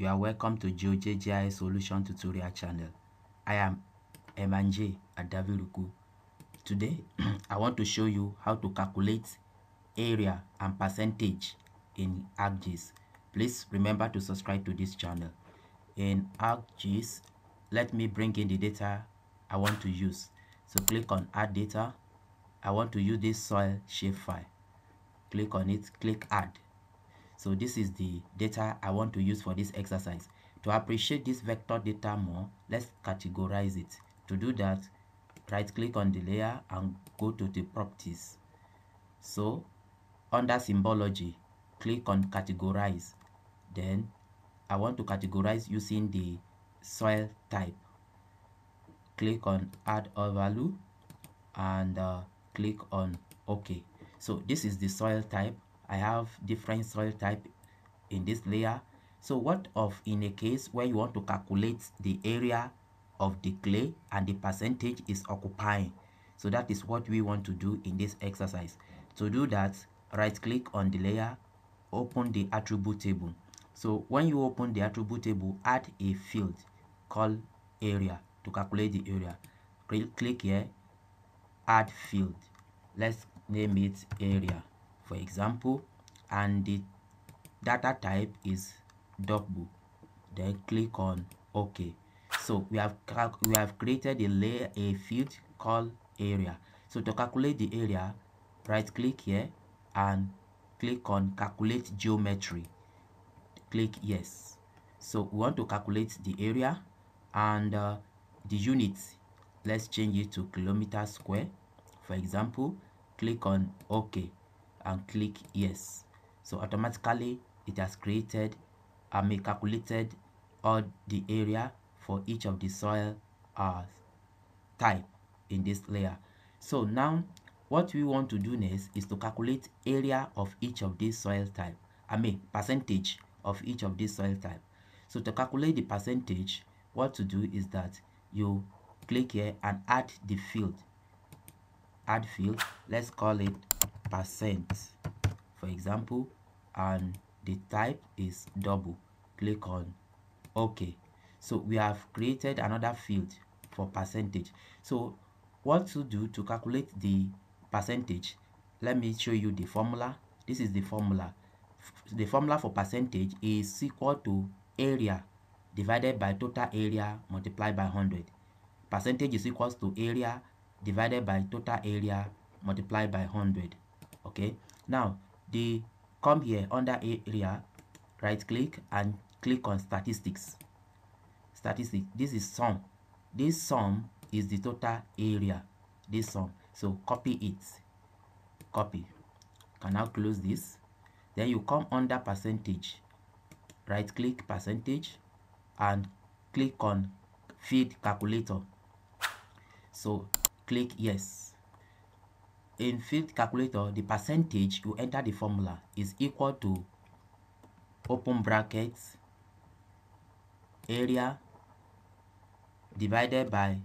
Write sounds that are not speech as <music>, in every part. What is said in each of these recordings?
You are welcome to Geojay GIS Solution Tutorial channel. I am Emmanjay Adaviruku. Today, <clears throat> I want to show you how to calculate area and percentage in ArcGIS. Please remember to subscribe to this channel. In ArcGIS, let me bring in the data I want to use. So click on add data. I want to use this soil shapefile. Click on it, click add. So this is the data I want to use for this exercise. To appreciate this vector data more, let's categorize it. To do that, right click on the layer and go to the properties. So under symbology, click on categorize. Then I want to categorize using the soil type. Click on add all value and uh, click on OK. So this is the soil type. I have different soil type in this layer. So what of in a case where you want to calculate the area of the clay and the percentage is occupying. So that is what we want to do in this exercise. To do that, right click on the layer, open the attribute table. So when you open the attribute table, add a field called area to calculate the area. Click here, add field. Let's name it area, for example, and the data type is double. Then click on OK. So we have we have created a layer a field called area. So to calculate the area, right click here and click on calculate geometry. Click yes. So we want to calculate the area and uh, the units. Let's change it to kilometer square. For example, click on OK and click yes. So automatically it has created and um, calculated all the area for each of the soil uh, type in this layer. So now what we want to do next is to calculate area of each of these soil type. I mean percentage of each of these soil type. So to calculate the percentage, what to do is that you click here and add the field. Add field, let's call it percent for example, and the type is double. Click on OK. So we have created another field for percentage. So what to do to calculate the percentage? Let me show you the formula. This is the formula. The formula for percentage is equal to area divided by total area multiplied by 100. Percentage is equals to area divided by total area multiplied by 100. Okay. Now, they come here under area, right click and click on statistics. Statistics this is sum. This sum is the total area. This sum. So copy it. Copy. Can now close this. Then you come under percentage. Right click percentage and click on field calculator. So click yes in field calculator the percentage you enter the formula is equal to open brackets area divided by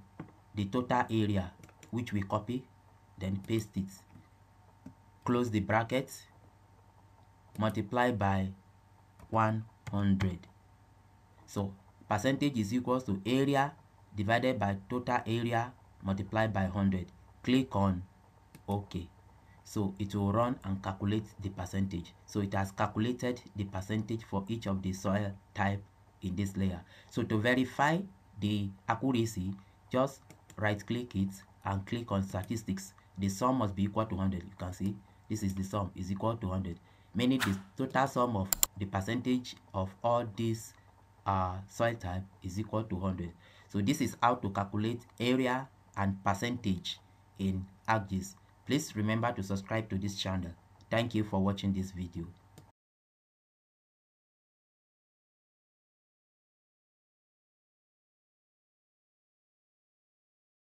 the total area which we copy then paste it. Close the bracket multiply by 100 so percentage is equals to area divided by total area multiplied by 100 click on ok so it will run and calculate the percentage. So it has calculated the percentage for each of the soil type in this layer. So to verify the accuracy just right click it and click on statistics. The sum must be equal to 100 you can see this is the sum is equal to 100 meaning the total sum of the percentage of all these uh, soil type is equal to 100 so this is how to calculate area and percentage in ArcGIS Please remember to subscribe to this channel. Thank you for watching this video.